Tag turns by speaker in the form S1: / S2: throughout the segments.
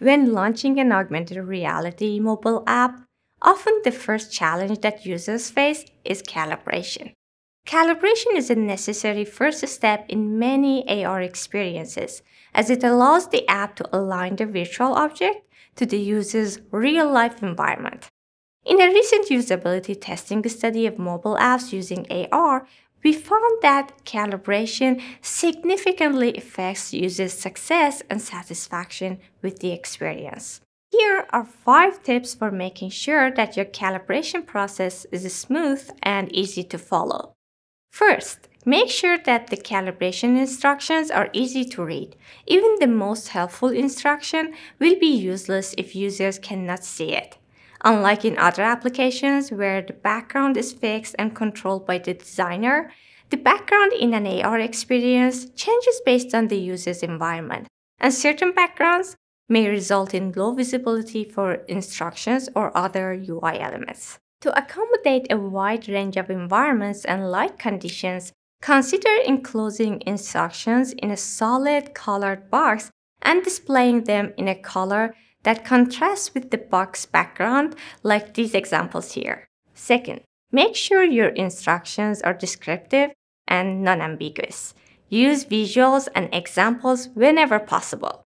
S1: When launching an augmented reality mobile app, often the first challenge that users face is calibration. Calibration is a necessary first step in many AR experiences, as it allows the app to align the virtual object to the user's real life environment. In a recent usability testing study of mobile apps using AR, we found that calibration significantly affects users' success and satisfaction with the experience. Here are five tips for making sure that your calibration process is smooth and easy to follow. First, make sure that the calibration instructions are easy to read. Even the most helpful instruction will be useless if users cannot see it. Unlike in other applications where the background is fixed and controlled by the designer, the background in an AR experience changes based on the user's environment, and certain backgrounds may result in low visibility for instructions or other UI elements. To accommodate a wide range of environments and light conditions, consider enclosing instructions in a solid colored box and displaying them in a color that contrasts with the box background like these examples here. Second, make sure your instructions are descriptive and non-ambiguous. Use visuals and examples whenever possible.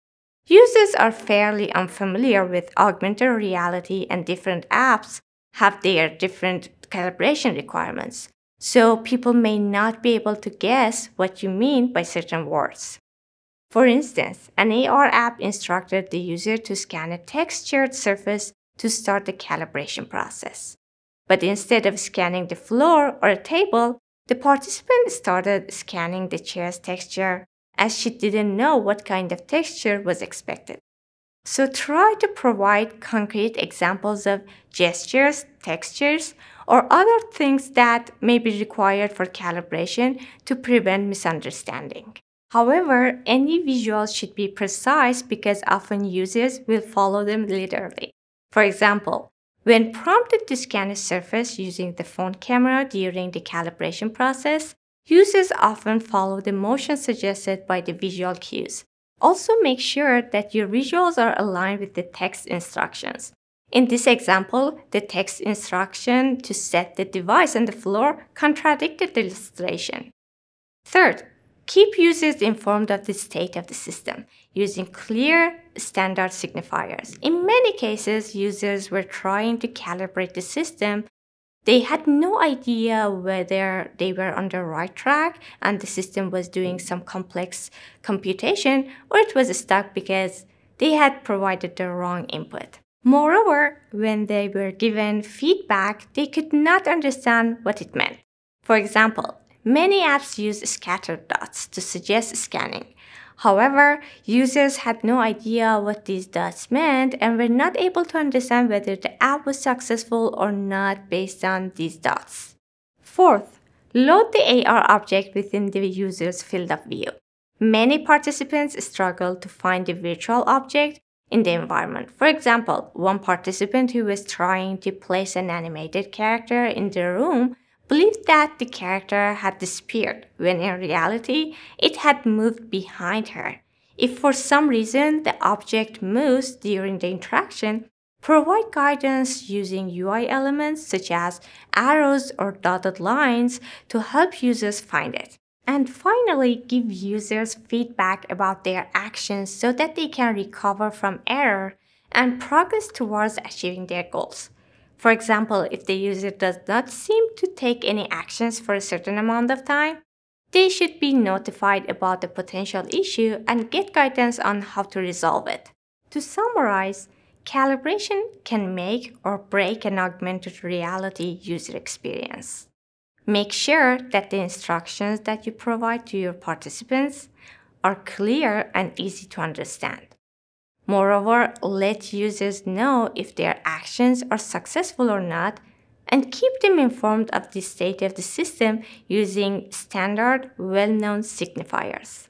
S1: Users are fairly unfamiliar with augmented reality and different apps have their different calibration requirements. So people may not be able to guess what you mean by certain words. For instance, an AR app instructed the user to scan a textured surface to start the calibration process. But instead of scanning the floor or a table, the participant started scanning the chair's texture as she didn't know what kind of texture was expected. So try to provide concrete examples of gestures, textures, or other things that may be required for calibration to prevent misunderstanding. However, any visuals should be precise because often users will follow them literally. For example, when prompted to scan a surface using the phone camera during the calibration process, users often follow the motion suggested by the visual cues. Also make sure that your visuals are aligned with the text instructions. In this example, the text instruction to set the device on the floor contradicted the illustration. Third, Keep users informed of the state of the system using clear standard signifiers. In many cases, users were trying to calibrate the system. They had no idea whether they were on the right track and the system was doing some complex computation or it was stuck because they had provided the wrong input. Moreover, when they were given feedback, they could not understand what it meant. For example, Many apps use scattered dots to suggest scanning. However, users had no idea what these dots meant and were not able to understand whether the app was successful or not based on these dots. Fourth, load the AR object within the user's field of view. Many participants struggled to find the virtual object in the environment. For example, one participant who was trying to place an animated character in the room believed that the character had disappeared, when in reality, it had moved behind her. If for some reason the object moves during the interaction, provide guidance using UI elements such as arrows or dotted lines to help users find it. And finally, give users feedback about their actions so that they can recover from error and progress towards achieving their goals. For example, if the user does not seem to take any actions for a certain amount of time, they should be notified about the potential issue and get guidance on how to resolve it. To summarize, calibration can make or break an augmented reality user experience. Make sure that the instructions that you provide to your participants are clear and easy to understand. Moreover, let users know if their actions are successful or not and keep them informed of the state of the system using standard, well-known signifiers.